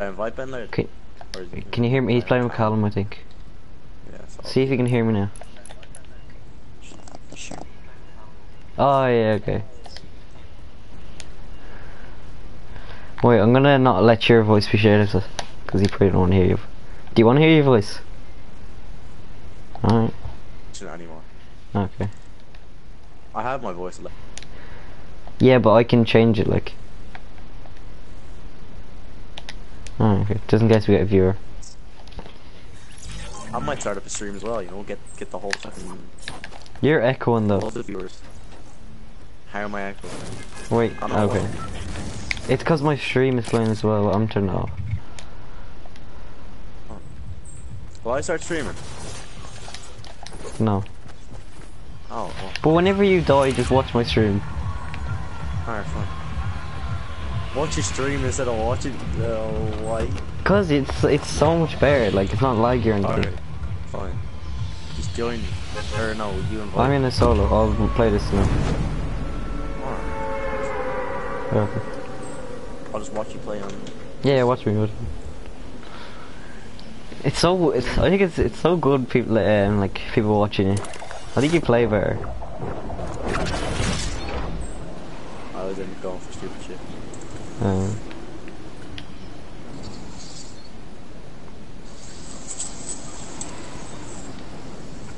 I invite Ben there. Can, can you hear me? He's playing with Callum, I think. Yeah, See if you can hear me now. Oh yeah, okay. Wait, I'm gonna not let your voice be shared because you probably don't want to hear you. Do you want to hear your voice? Alright, Shouldn't anymore. okay. I have my voice left. Yeah, but I can change it, like. Oh, okay. Just in case we get a viewer. I might start up a stream as well. You know, we'll get get the whole fucking You're echoing though. all the viewers. How am I echoing? Wait, I don't know. okay. It's because my stream is playing as well. I'm turning off. Will I start streaming? No. Oh, oh. But whenever you die, just watch my stream. alright, fine. Watch your stream instead of watching. Uh, why? Cause it's it's so much better. Like it's not laggy or anything. Alright, fine. Just join me. Or no, you invite. I'm in a solo. I'll play this now. Alright. Okay. I'll just watch you play on. Yeah, yeah, watch me. Watch me. It's so. It's. I think it's. It's so good. People. Um, like people watching it. I think you play better. I was in going for stupid shit. Um,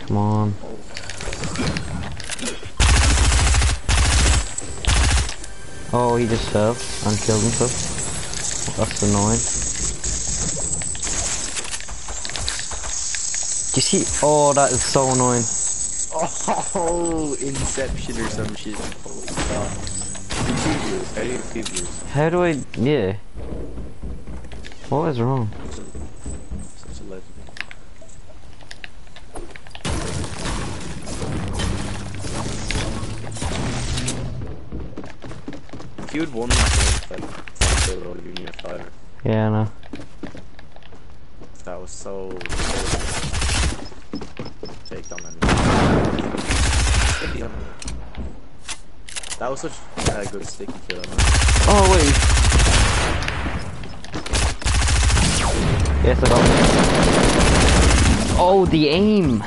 come on. Oh, he just fell and killed himself. That's annoying. Do you see? Oh, that is so annoying. Oh, Inception or some shit. How do you get two views? How do I? Yeah. What is wrong? Such a legend. If you had won that game, that would have given you a fiver. Yeah, I know. That was so. Take on them. That was such a good sticky kill. man. Oh wait. Yes, I got it. Oh, the aim.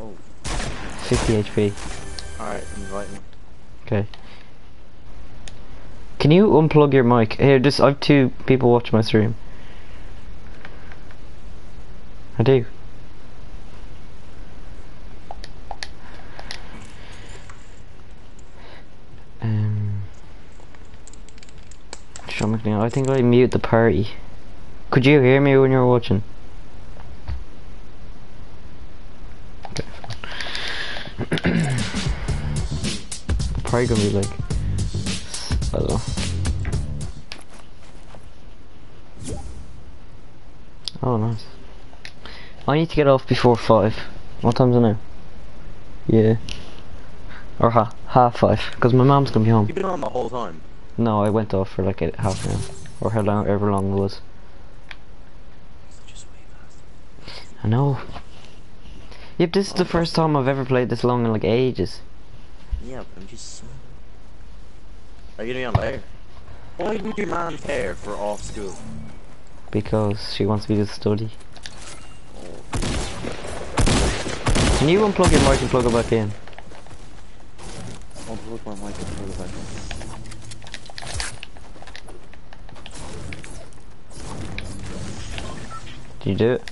Oh, 50 HP. alright, invite me. Okay. Can you unplug your mic? Here, just I have two people watch my stream. I do. Um. Sean McNeil, I think I mute the party. Could you hear me when you're watching? Okay. Probably gonna be like, I don't know. Oh, nice. I need to get off before five. What time's it now? Yeah. Or ha half five, because my mom's gonna be home. You've been on the whole time. No, I went off for like a half an hour, or how long, however long it was. Just way fast. I know. Yep, this is the first time I've ever played this long in like ages. Yeah, but I'm just. Are you gonna be on later? Why would your man care for off school? Because she wants me to study. Can you unplug your mic and plug it back in? I'll my mic and plug it back in. Do you do it?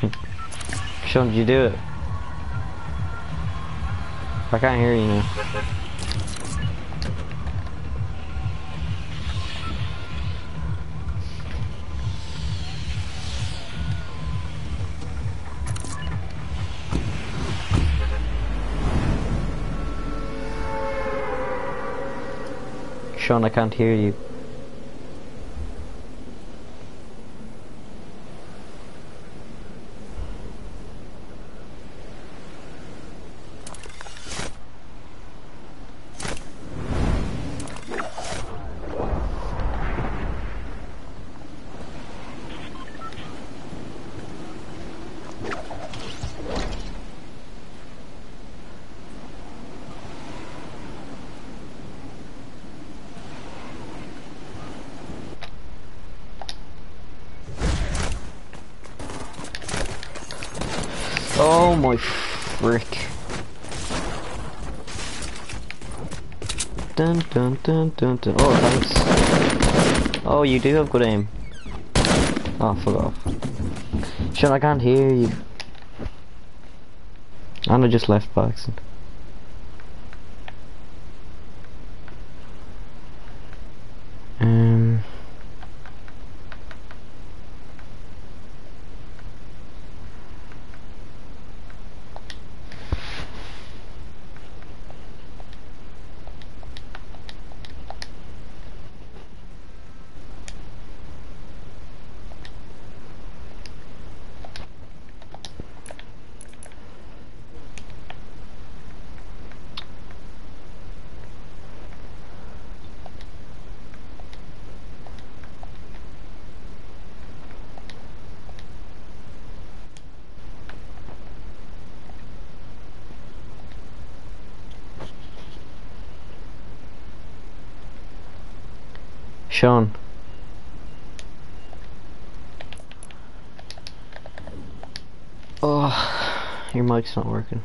Sean, did you do it? I can't hear you now. Sean, I can't hear you. Oh my frick. Dun dun dun dun dun. Oh, thanks. Oh, you do have good aim. Oh, fuck off. Shit, I can't hear you. And I just left by accident. Um. Sean. Oh, your mic's not working.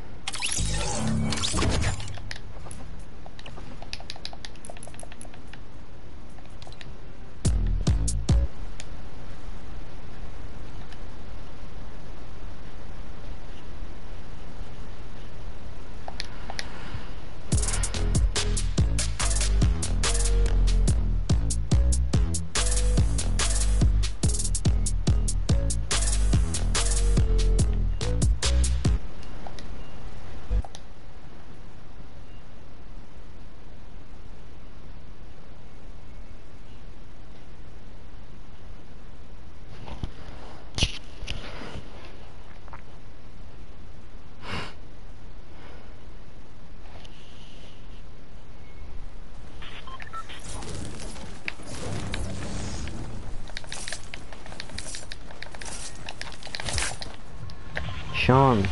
Sean.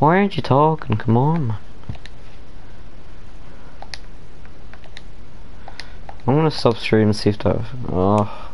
Why aren't you talking? Come on. I'm gonna stop streaming and see if that. Oh.